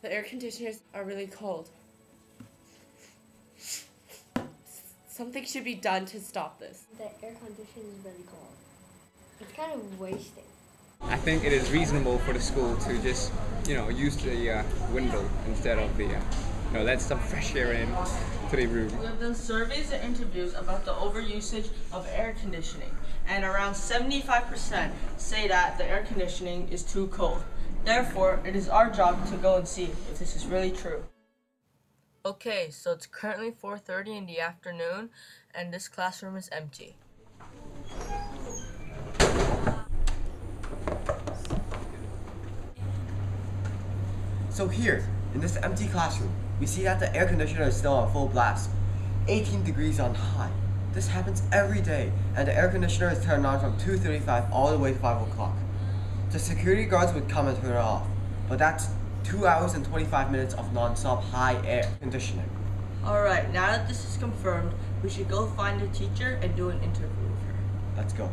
The air conditioners are really cold. Something should be done to stop this. The air conditioner is really cold. It's kind of wasting. I think it is reasonable for the school to just, you know, use the uh, window instead of the, uh, you know, let some fresh air in to the room. We have done surveys and interviews about the overusage of air conditioning, and around 75% say that the air conditioning is too cold. Therefore, it is our job to go and see if this is really true. Okay, so it's currently 4:30 in the afternoon and this classroom is empty. So here, in this empty classroom, we see that the air conditioner is still on full blast, 18 degrees on high. This happens every day, and the air conditioner is turned on from 2.35 all the way to 5 o'clock. The security guards would come and turn it off, but that's 2 hours and 25 minutes of non-stop high air conditioning. Alright, now that this is confirmed, we should go find the teacher and do an interview with her. Let's go.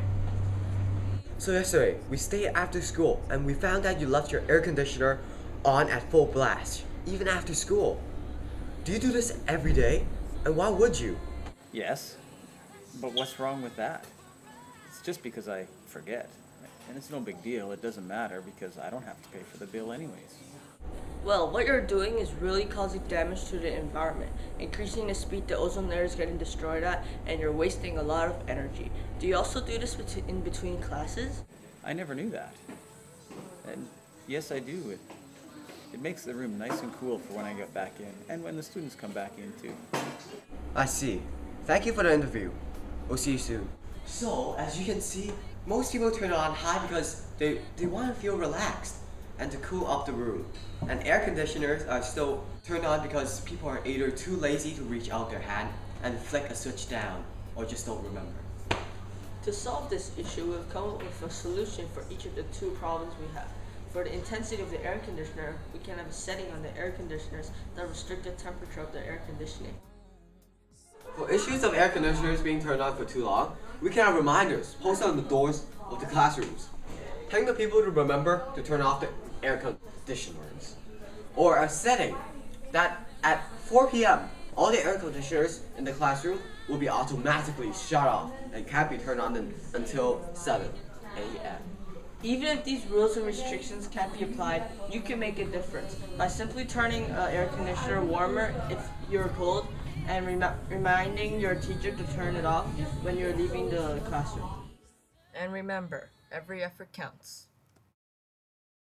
So yesterday, we stayed after school, and we found that you left your air conditioner on at full blast, even after school. Do you do this every day? And why would you? Yes, but what's wrong with that? It's just because I forget. And it's no big deal, it doesn't matter because I don't have to pay for the bill anyways. Well, what you're doing is really causing damage to the environment, increasing the speed the ozone layer is getting destroyed at, and you're wasting a lot of energy. Do you also do this in between classes? I never knew that. And yes, I do. It, it makes the room nice and cool for when I get back in, and when the students come back in too. I see. Thank you for the interview. We'll see you soon. So, as you can see, most people turn it on high because they, they want to feel relaxed and to cool up the room. And air conditioners are still turned on because people are either too lazy to reach out their hand and flick a switch down or just don't remember. To solve this issue, we've come up with a solution for each of the two problems we have. For the intensity of the air conditioner, we can have a setting on the air conditioners that restrict the temperature of the air conditioning. For issues of air conditioners being turned on for too long, we can have reminders posted on the doors of the classrooms, telling the people to remember to turn off the air conditioners. Or a setting that at 4 p.m., all the air conditioners in the classroom will be automatically shut off and can't be turned on un- until 7 a.m. Even if these rules and restrictions can't be applied, you can make a difference by simply turning an air conditioner warmer if you're cold and remi- reminding your teacher to turn it off when you're leaving the classroom. And remember, every effort counts.